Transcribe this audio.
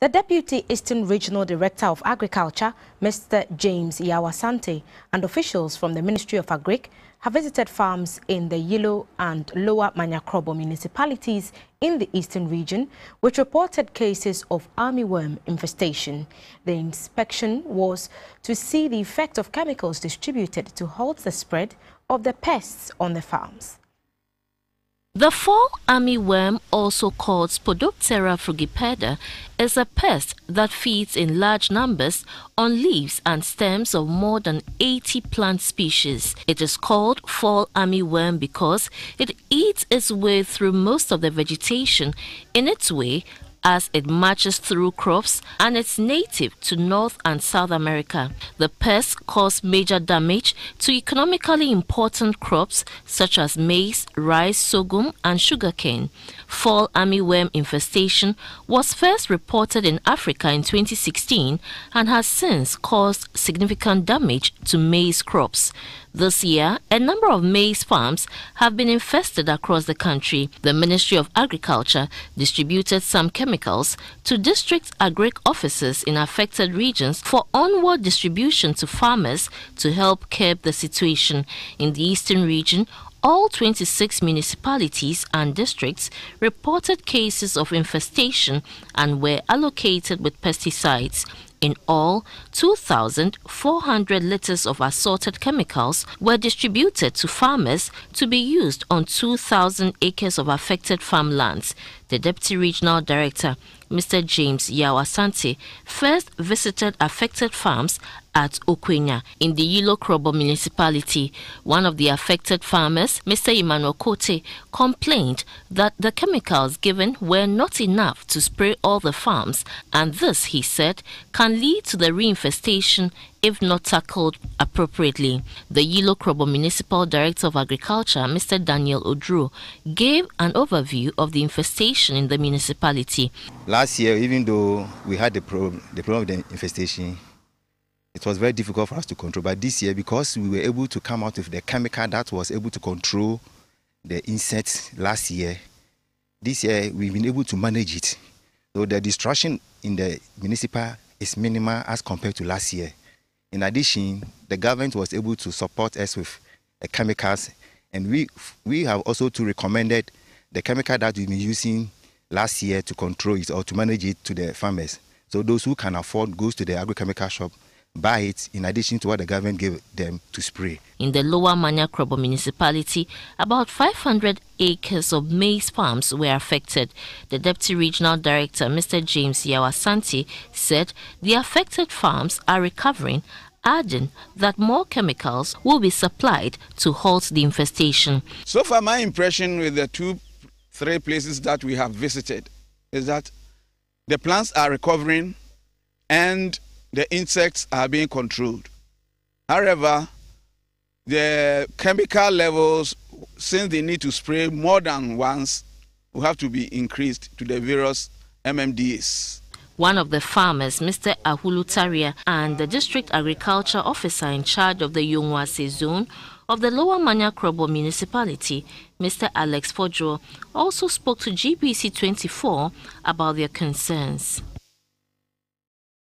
The Deputy Eastern Regional Director of Agriculture, Mr. James Yaw Asante, and officials from the Ministry of Agric have visited farms in the Yilo and Lower Manya Krobo municipalities in the eastern region, which reported cases of armyworm infestation. The inspection was to see the effect of chemicals distributed to halt the spread of the pests on the farms. The fall armyworm, also called Spodoptera frugiperda, is a pest that feeds in large numbers on leaves and stems of more than 80 plant species. It is called fall armyworm because it eats its way through most of the vegetation in its way as it marches through crops and it's native to North and South America. The pest caused major damage to economically important crops such as maize, rice, sorghum, and sugarcane. Fall armyworm infestation was first reported in Africa in 2016 and has since caused significant damage to maize crops. This year, a number of maize farms have been infested across the country. The Ministry of Agriculture distributed some chemicals to district agric offices in affected regions for onward distribution to farmers to help curb the situation. In the eastern region, all 26 municipalities and districts reported cases of infestation and were allocated with pesticides. In all, 2,400 liters of assorted chemicals were distributed to farmers to be used on 2,000 acres of affected farmlands. The Deputy Regional Director, Mr. James Yaw Asante, first visited affected farms at Okwenya in the Yilo Krobo municipality. One of the affected farmers, Mr. Emmanuel Kote, complained that the chemicals given were not enough to spray all the farms, and this, he said, can lead to the reinfestation if not tackled appropriately. The Yilo Krobo Municipal Director of Agriculture, Mr. Daniel Odru, gave an overview of the infestation in the municipality. Last year, even though we had the problem, the problem of the infestation, it was very difficult for us to control. But this year, because we were able to come out with the chemical that was able to control the insects last year, this year we've been able to manage it. So the destruction in the municipal is minimal as compared to last year. In addition, the government was able to support us with the chemicals, and we we have also to recommended the chemical that we've been using last year to control it or to manage it to the farmers. So those who can afford goes to the agrochemical shop buy it in addition to what the government gave them to spray. In the lower Manya Krobo municipality, about 500 acres of maize farms were affected. The Deputy Regional Director, Mr. James Yaw Asante, said the affected farms are recovering adding that more chemicals will be supplied to halt the infestation. So far, my impression with the two, three places that we have visited is that the plants are recovering and the insects are being controlled. However, the chemical levels, since they need to spray more than once, will have to be increased to the various MMDAs. One of the farmers, Mr. Ahulu Taria, and the district agriculture officer in charge of the Yongwase zone of the Lower Manya Krobo municipality, Mr. Alex Fodro, also spoke to GBC 24 about their concerns.